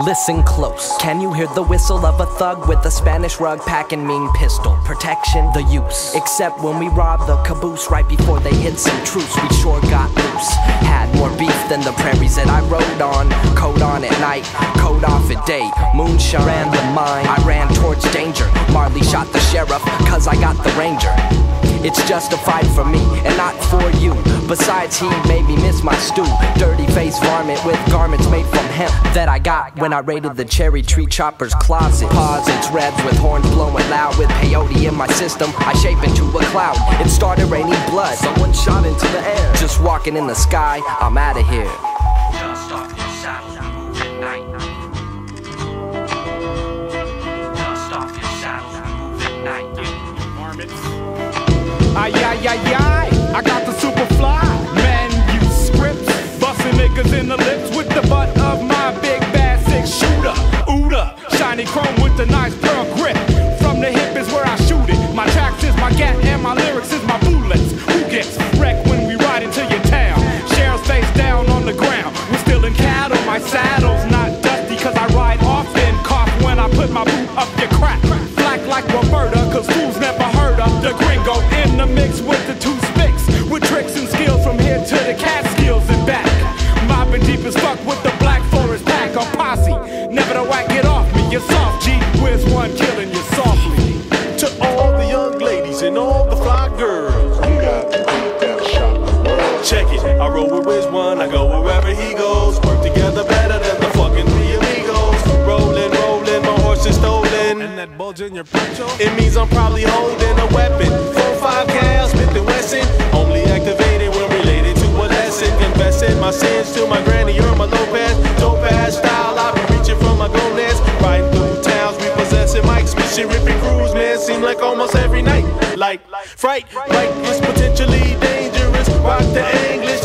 Listen close. Can you hear the whistle of a thug with a Spanish rug packing mean pistol? Protection, the use. Except when we robbed the caboose right before they hit some truce, we sure got loose. Had more beef than the prairies that I rode on. Coat on at night, coat off at day. Moonshine ran the mine. I ran towards danger. Marley shot the sheriff, cause I got the ranger. It's justified for me and not for you. Besides, he made me miss my stew. Dirty face varmint with garments made from hemp that I got when I raided the cherry tree chopper's closet. Posits, revs with horns blowing loud with peyote in my system. I shape into a cloud. It started raining blood. Someone shot into the air. Just walking in the sky, I'm out of here. Just off your saddle, move at night. Just off your saddle, move at night. Ay, ay, ay, ay, I got the super fly. Man, you scripts. Busting niggas in the lips with the butt of shiny chrome with the nice in your poncho? It means I'm probably holding a weapon. Four, five cal, Smith and Wesson. Only activated when related to a lesson. Confessing my sins to my granny or my Lopez. Dope ass style, I be reaching for my gonads. Riding through towns, repossessing mics, spitting ripping crews, man. Seem like almost every night. Like fright, like it's potentially dangerous. Rock the English